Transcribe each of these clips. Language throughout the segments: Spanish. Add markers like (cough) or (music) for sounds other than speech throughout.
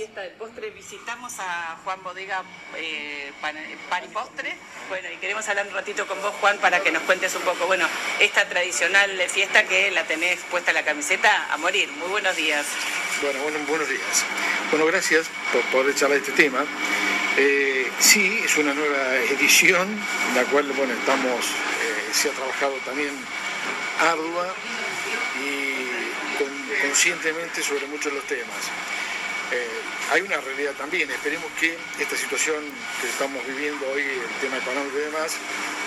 fiesta del postre visitamos a Juan Bodega eh, Pan, Pan y Postre. Bueno, y queremos hablar un ratito con vos, Juan, para que nos cuentes un poco, bueno, esta tradicional fiesta que la tenés puesta la camiseta a morir. Muy buenos días. Bueno, bueno buenos días. Bueno, gracias por poder charlar este tema. Eh, sí, es una nueva edición, la cual, bueno, estamos, eh, se ha trabajado también ardua y con- conscientemente sobre muchos de los temas. Eh, hay una realidad también, esperemos que esta situación que estamos viviendo hoy, el tema económico y demás,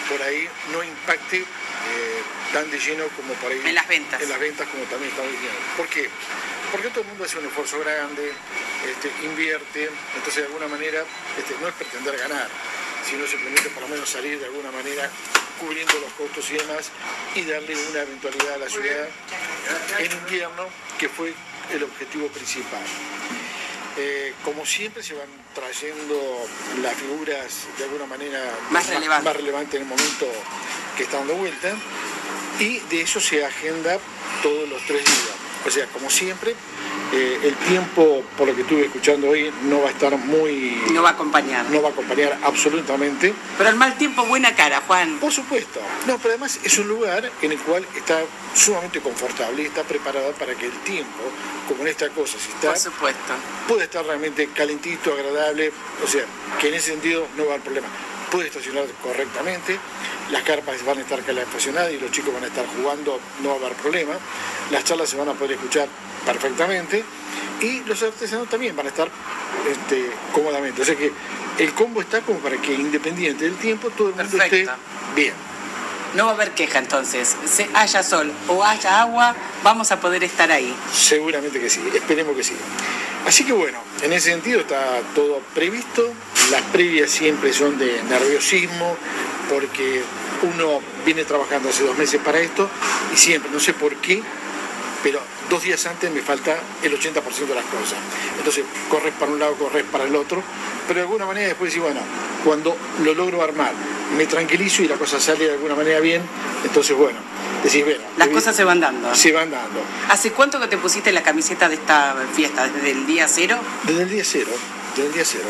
por ahí no impacte eh, tan de lleno como por ahí En las ventas. en las ventas como también estamos viviendo. ¿Por qué? Porque todo el mundo hace un esfuerzo grande, este, invierte, entonces de alguna manera este, no es pretender ganar, sino simplemente por lo menos salir de alguna manera cubriendo los costos y demás y darle una eventualidad a la ciudad en invierno, que fue el objetivo principal. Eh, como siempre se van trayendo las figuras de alguna manera Más relevantes. más relevantes en el momento que está dando vuelta y de eso se agenda todos los tres días. O sea, como siempre, eh, el tiempo, por lo que estuve escuchando hoy, no va a estar muy... No va a acompañar. no va a acompañar absolutamente. Pero el mal tiempo, buena cara, Juan. Por supuesto. No, pero además es un lugar en el cual está sumamente confortable y está preparado para que el tiempo, como en esta cosa, si está Por supuesto. puede estar realmente calentito, agradable, o sea, que en ese sentido no va a haber problema. Puede estacionar correctamente, las carpas van a estar calefaccionadas y los chicos van a estar jugando, no va a haber problema, las charlas se van a poder escuchar perfectamente y los artesanos también van a estar este, cómodamente. O sea que el combo está como para que independiente del tiempo todo el mundo Perfecto. esté bien. No va a haber queja entonces. Se haya sol o haya agua, vamos a poder estar ahí. Seguramente que sí, esperemos que sí. Así que bueno, en ese sentido está todo previsto. Las previas siempre son de nerviosismo, porque uno viene trabajando hace dos meses para esto y siempre, no sé por qué, pero dos días antes me falta el 80% de las cosas. Entonces, corres para un lado, corres para el otro, pero de alguna manera después decís, bueno, cuando lo logro armar, me tranquilizo y la cosa sale de alguna manera bien, entonces bueno, decís, bueno, Las cosas se van dando. se van dando. ¿Hace cuánto que te pusiste la camiseta de esta fiesta? ¿Desde el día cero? Desde el día cero, desde el día cero.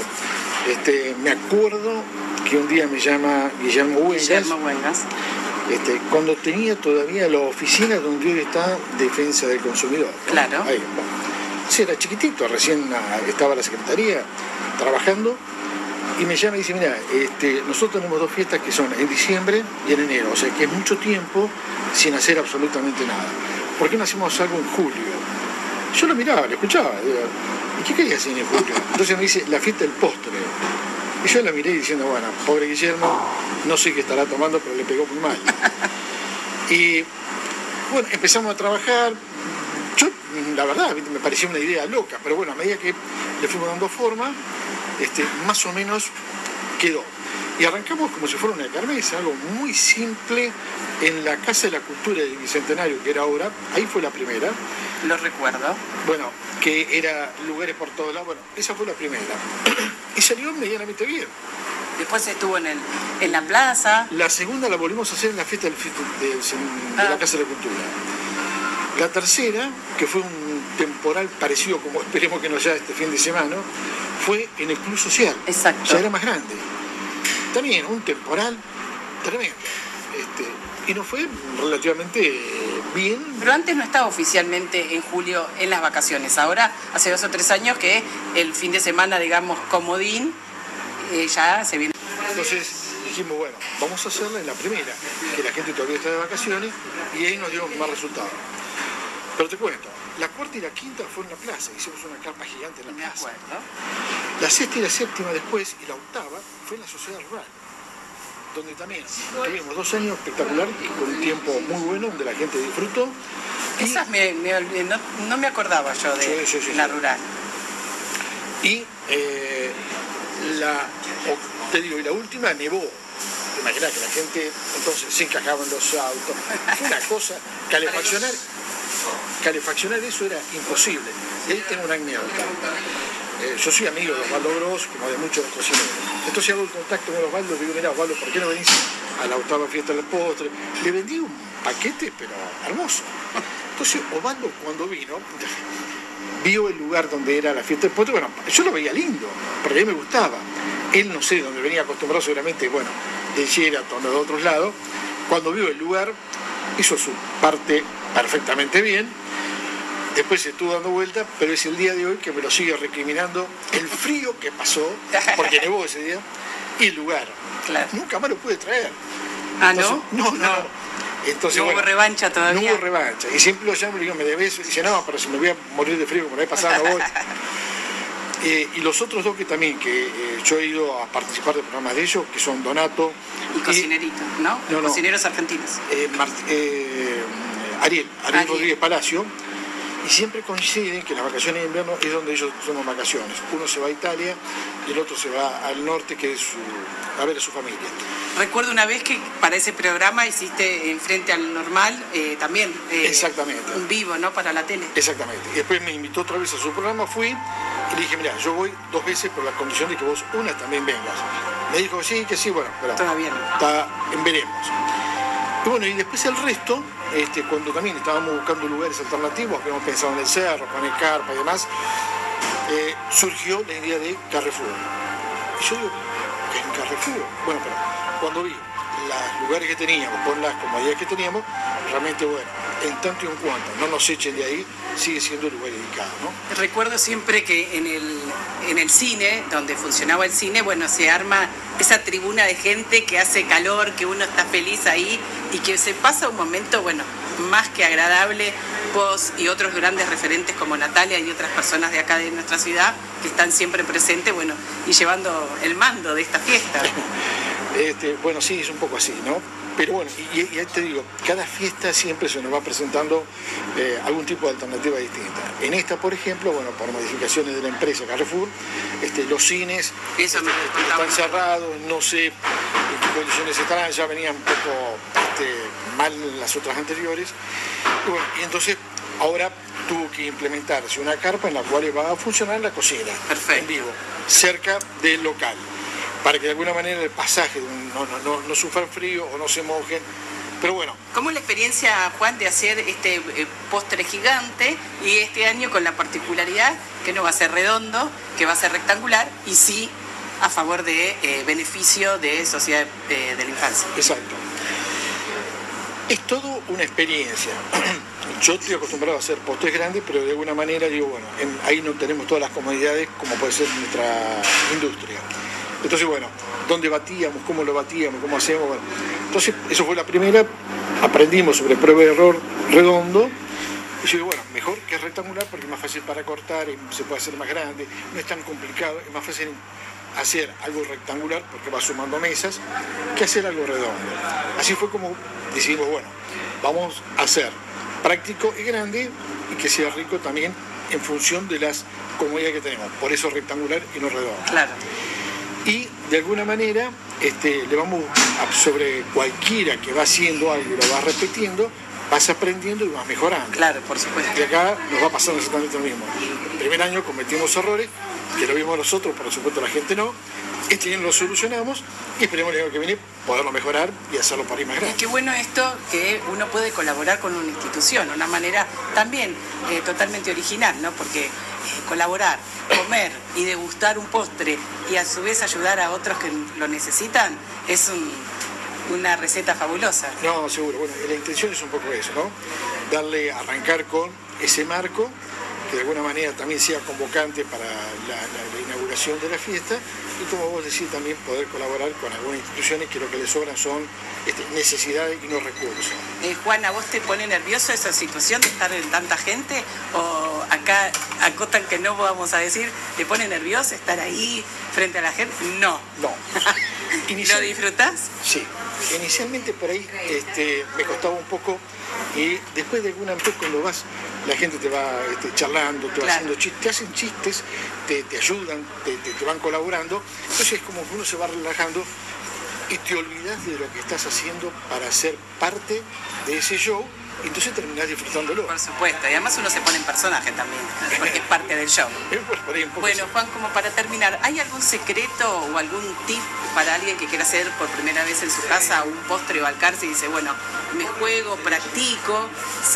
Este, me acuerdo que un día me llama Guillermo Huelgas, Guillermo Huengas. este, cuando tenía todavía la oficina donde hoy está Defensa del Consumidor. ¿no? Claro. Ahí, bueno. Sí, era chiquitito, recién ah, estaba la secretaría trabajando y me llama y dice, mira, este, nosotros tenemos dos fiestas que son en diciembre y en enero, o sea que es mucho tiempo sin hacer absolutamente nada. ¿Por qué no hacemos algo en julio? Yo lo miraba, lo escuchaba, ¿y qué quería hacer en julio? Entonces me dice, la fiesta del postre. Y yo la miré diciendo, bueno, pobre Guillermo, no sé qué estará tomando, pero le pegó muy mal. Y bueno, empezamos a trabajar. Yo, la verdad, me parecía una idea loca, pero bueno, a medida que le fuimos dando forma, este, más o menos quedó. Y arrancamos como si fuera una carmesa, algo muy simple, en la Casa de la Cultura del Bicentenario, que era ahora, ahí fue la primera, Lo recuerdo. bueno, que era lugares por todos lados, bueno, esa fue la primera. y salió medianamente bien. Después estuvo en, el, en la plaza. La segunda la volvimos a hacer en la fiesta del, fi- de, de Ah. la Casa de la Cultura. La tercera, que fue un temporal parecido como esperemos que nos sea este fin de semana, fue en el Club Social. Exacto. Ya era más grande. También un temporal tremendo. Este, y nos fue relativamente bien. Pero antes no estaba oficialmente en julio en las vacaciones. Ahora, hace dos o tres años que el fin de semana, digamos, comodín, eh, ya se viene. Entonces dijimos, bueno, vamos a hacerla en la primera, que la gente todavía está de vacaciones, y ahí nos dio más resultados. Pero te cuento, la cuarta y la quinta fue en la plaza, hicimos una carpa gigante en la Me plaza. acuerdo. La sexta y la séptima después, y la octava, fue en la sociedad rural, donde también tuvimos dos años espectaculares, con un tiempo muy bueno, donde la gente disfrutó. Y, Esas me, me olvidé, no, no me acordaba yo de Sí, sí, sí, la rural. y, eh, la, te digo, y la última nevó. Te imaginas que la gente entonces se encajaba en los autos. Fue una cosa, calefaccionar, calefaccionar eso era imposible. Y ahí tengo una anécdota. Eh, yo soy amigo de Osvaldo Gross, como de muchos cocineros. Entonces hago el contacto con Osvaldo y digo, mira Osvaldo, ¿por qué no venís a la octava fiesta del postre? Le vendí un paquete, pero hermoso. Entonces Obando cuando vino, vio el lugar donde era la fiesta del postre, bueno, yo lo veía lindo, porque a mí me gustaba. Él no sé dónde venía acostumbrado seguramente, bueno, de Sheraton o de otros lados, cuando vio el lugar, hizo su parte perfectamente bien, después se estuvo dando vuelta, pero es el día de hoy que me lo sigue recriminando el frío que pasó, porque nevó ese día, y el lugar. Nunca más lo pude traer. Ah, ¿no? No, no. Entonces, no hubo revancha todavía. No hubo revancha. Y siempre lo llamo y le digo, me debes. Y dice, no, pero si me voy a morir de frío como la vez pasada, no voy. (laughs) Eh, y los otros dos que también, que eh, yo he ido a participar de programas de ellos, que son Donato. Y, Cocineritos, ¿no? no, Cocineros argentinos. Eh, Ariel, Ariel, Rodríguez Palacio. Y siempre coinciden que las vacaciones de invierno es donde ellos son vacaciones. Uno se va a Italia y el otro se va al norte, que es su, a ver a su familia. Recuerdo una vez que para ese programa hiciste en frente al normal también Exactamente. un vivo, ¿no? Para la tele. Exactamente. Y después me invitó otra vez a su programa, fui y le dije, mira, yo voy dos veces por la condición de que vos una también vengas. Me dijo, sí, que sí, bueno, pero Todavía no. está en veremos. Y bueno, y después el resto, este, cuando también estábamos buscando lugares alternativos, habíamos pensado en el cerro, poner carpa y demás, eh, surgió la idea de Carrefour. Y yo digo, ¿qué es Carrefour? Bueno, pero cuando vi los lugares que teníamos, con las comodidades que teníamos, realmente bueno, en tanto y en cuanto no nos echen de ahí, sigue siendo el lugar dedicado. ¿no? Recuerdo siempre que en el, en el cine, donde funcionaba el cine, bueno, se arma esa tribuna de gente que hace calor, que uno está feliz ahí y que se pasa un momento, bueno, más que agradable. Vos y otros grandes referentes como Natalia y otras personas de acá de nuestra ciudad que están siempre presentes, bueno, y llevando el mando de esta fiesta. (laughs) Este, bueno, sí, es un poco así, ¿no? Pero bueno, y, ya te digo, cada fiesta siempre se nos va presentando eh, algún tipo de alternativa distinta. En esta, por ejemplo, bueno, por modificaciones de la empresa Carrefour, este, los cines este, están cerrados, no sé en qué condiciones estarán, ya venían un poco este, mal las otras anteriores. Y, bueno, y entonces ahora tuvo que implementarse una carpa en la cual va a funcionar la cocina en vivo, cerca del local para que de alguna manera el pasaje no, no, no, sufran frío o no se mojen. Pero bueno. ¿Cómo es la experiencia, Juan, de hacer este eh, postre gigante y este año con la particularidad que no va a ser redondo, que va a ser rectangular y sí a favor de eh, beneficio de Sociedad eh, de la Infancia? Exacto. Es todo una experiencia. (clears throat) Yo estoy acostumbrado a hacer postres grandes, pero de alguna manera digo, bueno, ahí no tenemos todas las comodidades como puede ser nuestra industria. Entonces, bueno, ¿dónde batíamos? ¿Cómo lo batíamos? ¿Cómo hacemos? entonces, eso fue la primera. Aprendimos sobre prueba de error redondo. Y yo digo, bueno, mejor que rectangular porque es más fácil para cortar, y se puede hacer más grande, no es tan complicado, es más fácil hacer algo rectangular porque va sumando mesas que hacer algo redondo. Así fue como decidimos, bueno, vamos a hacer práctico y grande y que sea rico también en función de las comodidades que tenemos. Por eso rectangular y no redondo. Claro y de alguna manera este, le vamos sobre cualquiera que va haciendo algo y lo va repitiendo, vas aprendiendo y vas mejorando. Claro, por supuesto. Y acá nos va pasando exactamente lo mismo. El primer año cometimos errores, que lo vimos nosotros, por supuesto la gente no. Este año lo solucionamos y esperemos el año que viene poderlo mejorar y hacerlo para ir más grande. Y qué bueno esto que uno puede colaborar con una institución, una manera también eh, totalmente original, ¿no? Porque colaborar, comer y degustar un postre y a su vez ayudar a otros que lo necesitan es una receta fabulosa. No, seguro. Bueno, la intención es un poco eso, ¿no? Darle, arrancar con ese marco que de alguna manera también sea convocante para la, inauguración de la fiesta y como vos decís también poder colaborar con algunas instituciones que lo que les sobran son este, necesidades y no recursos. Eh, Juana, ¿vos te pone nervioso esa situación de estar en tanta gente? ¿O acá acotan que no vamos a decir, te pone nervioso estar ahí frente a la gente? No. No. (laughs) ¿Lo disfrutás? Sí. Inicialmente por ahí este, me costaba un poco y después de alguna vez cuando vas, la gente te va este, charlando, te va haciendo chistes, te hacen chistes, te, ayudan, te, van colaborando. Entonces es como que uno se va relajando y te olvidas de lo que estás haciendo para ser parte de ese show entonces terminás disfrutándolo. Por supuesto, y además uno se pone en personaje también, porque es parte del show. (laughs) Bueno, Juan, como para terminar, ¿hay algún secreto o algún tip para alguien que quiera hacer por primera vez en su casa un postre o alcarce y dice, bueno, me juego, practico,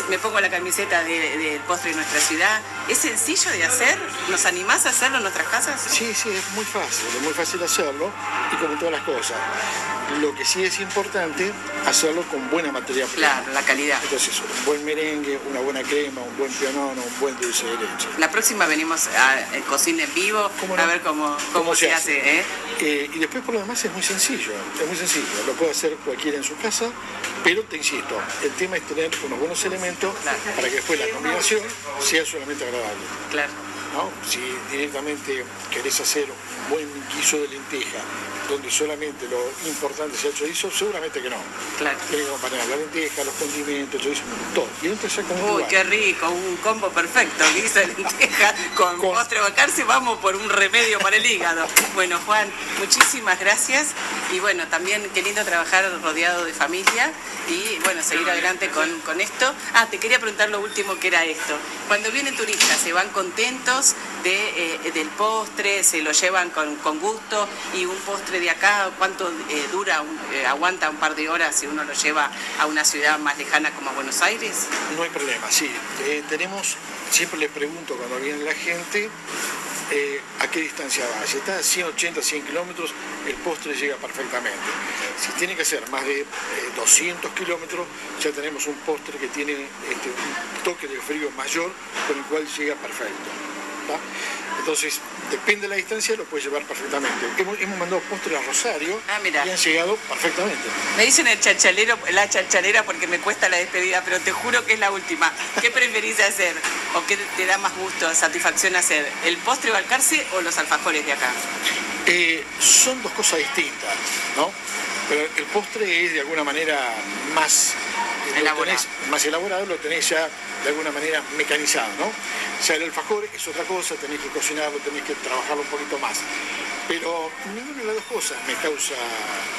me pongo la camiseta del postre de nuestra ciudad? ¿Es sencillo de hacer? ¿Nos animás a hacerlo en nuestras casas? Sí, sí, es muy fácil, es muy fácil hacerlo y como todas las cosas. Lo que sí es importante, hacerlo con buena materia prima. Claro, la calidad. Entonces, un buen merengue, una buena crema, un buen pianono, un buen dulce de leche. La próxima venimos a, cocina en vivo a ver cómo, cómo, se, hace. ¿eh? Eh, y después por lo demás es muy sencillo, es muy sencillo. Lo puede hacer cualquiera en su casa, pero te insisto, el tema es tener unos buenos elementos para que después la combinación sea solamente agradable. Claro. Si directamente querés hacer un buen guiso de lenteja, donde solamente lo importante sea el chorizo, seguramente que no. Claro. Tiene que acompañar la lenteja, los condimentos, el chorizo, todo. Y entonces como Uy, qué rico, un combo perfecto, guiso de lenteja (laughs) con, con... postre bacarse, vamos por un remedio para el hígado. Bueno, Juan, muchísimas gracias y bueno, también qué lindo trabajar rodeado de familia y bueno, seguir adelante con, con esto. Ah, te quería preguntar lo último que era esto. Cuando vienen turistas, ¿se van contentos de, eh, del postre? ¿Se lo llevan con, con, gusto? ¿Y un postre de acá cuánto eh, dura, eh, aguanta un par de horas si uno lo lleva a una ciudad más lejana como Buenos Aires? No hay problema, sí. tenemos, siempre les pregunto cuando viene la gente, a qué distancia va. Si está a 180, 100 kilómetros, el postre llega perfectamente. Si tiene que ser más de 200 eh, kilómetros, ya tenemos un postre que tiene este, un toque de frío mayor con el cual llega perfecto. Entonces, depende de la distancia, lo puede llevar perfectamente. Hemos, mandado postres a Rosario ah, y han llegado perfectamente. Me dicen el chachalero, la chachalera porque me cuesta la despedida, pero te juro que es la última. ¿Qué preferís hacer? ¿O qué te da más gusto, satisfacción hacer? ¿El postre Balcarce o los alfajores de acá? Eh, son dos cosas distintas, ¿no? Pero el postre es de alguna manera más elaborado, más elaborado lo tenés ya de alguna manera mecanizado, ¿no? O sea, el alfajor es otra cosa, tenés que cocinarlo, tenés que trabajarlo un poquito más. Pero ninguna de las dos cosas me causa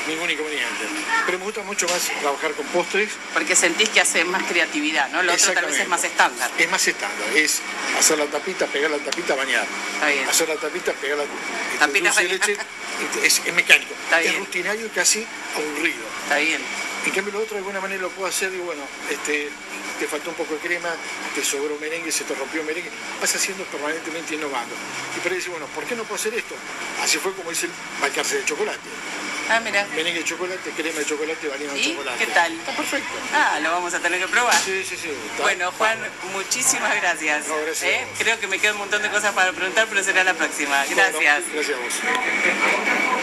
ningún inconveniente. Pero me gusta mucho más trabajar con postres. Porque sentís que hace más creatividad, ¿no? Lo otro tal vez es más estándar. Es más estándar, es hacer la tapita, pegar la tapita, bañar. Está bien. Hacer la tapita, pegar la tapita, dulce de leche, es, mecánico. Es rutinario y casi aburrido. Está bien. En cambio lo otro de alguna manera lo puedo hacer y bueno, este, te faltó un poco de crema, te sobró merengue, se te rompió merengue, vas haciendo permanentemente innovando. Y por ahí bueno, ¿por qué no puedo hacer esto? Así fue como dice el balcarce de chocolate. Ah, mira. Merengue de chocolate, crema de chocolate, valina de chocolate. ¿Qué tal? Está perfecto. Ah, lo vamos a tener que probar. Sí, sí, sí. bueno, Juan, muchísimas gracias. No, gracias ¿Eh? Creo que me queda un montón de cosas para preguntar, pero será la próxima. Gracias. gracias a vos.